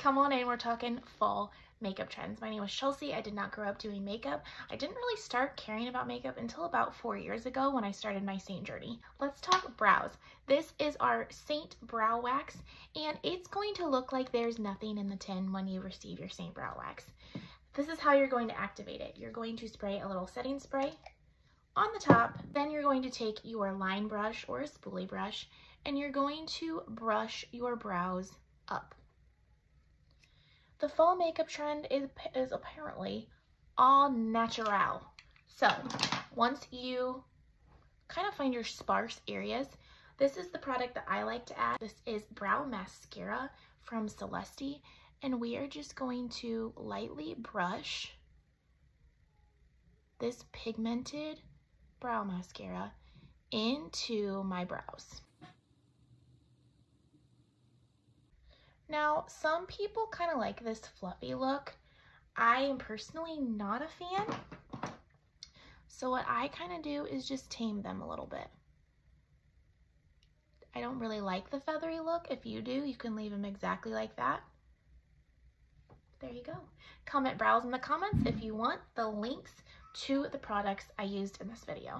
come on in, we're talking fall makeup trends. My name is Chelsea. I did not grow up doing makeup. I didn't really start caring about makeup until about four years ago when I started my Seint journey. Let's talk brows. This is our Seint Brow Wax, and it's going to look like there's nothing in the tin when you receive your Seint Brow Wax. This is how you're going to activate it. You're going to spray a little setting spray on the top, then you're going to take your line brush or a spoolie brush, and you're going to brush your brows up. The fall makeup trend is, is apparently all natural. So once you kind of find your sparse areas, this is the product that I like to add. This is Brow Mascara from Celeste, and we are just going to lightly brush this pigmented brow mascara into my brows. Now, some people kind of like this fluffy look. I am personally not a fan. So what I kind of do is just tame them a little bit. I don't really like the feathery look. If you do, you can leave them exactly like that. There you go. Comment brows in the comments if you want the links to the products I used in this video.